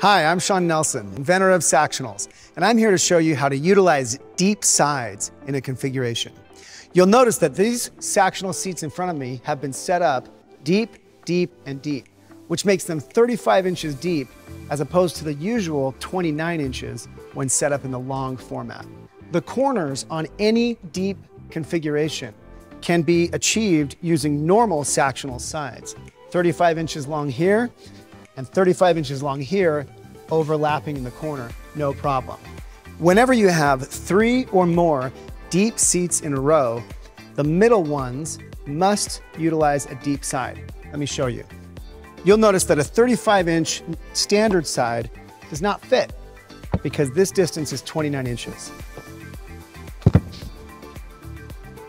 Hi, I'm Shawn Nelson, inventor of Sactionals, and I'm here to show you how to utilize deep sides in a configuration. You'll notice that these Sactional seats in front of me have been set up deep, deep, and deep, which makes them 35 inches deep as opposed to the usual 29 inches when set up in the long format. The corners on any deep configuration can be achieved using normal Sactional sides, 35 inches long here and 35 inches long here, overlapping in the corner, no problem. Whenever you have three or more deep seats in a row, the middle ones must utilize a deep side. Let me show you. You'll notice that a 35 inch standard side does not fit because this distance is 29 inches.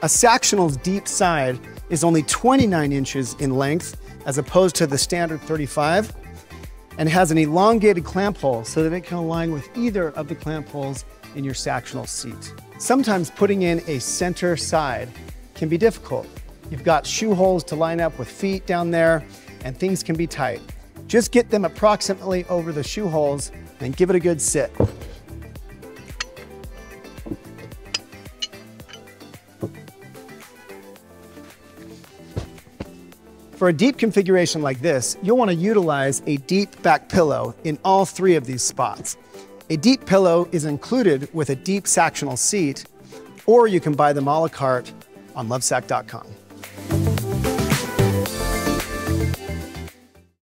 A Sactional's deep side is only 29 inches in length as opposed to the standard 35 and has an elongated clamp hole so that it can align with either of the clamp holes in your Sactional seat. Sometimes putting in a center side can be difficult. You've got shoe holes to line up with feet down there and things can be tight. Just get them approximately over the shoe holes and give it a good sit. For a deep configuration like this, you'll want to utilize a deep back pillow in all three of these spots. A deep pillow is included with a deep Sactional seat, or you can buy them a la carte on lovesac.com.